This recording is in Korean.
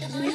좋아요?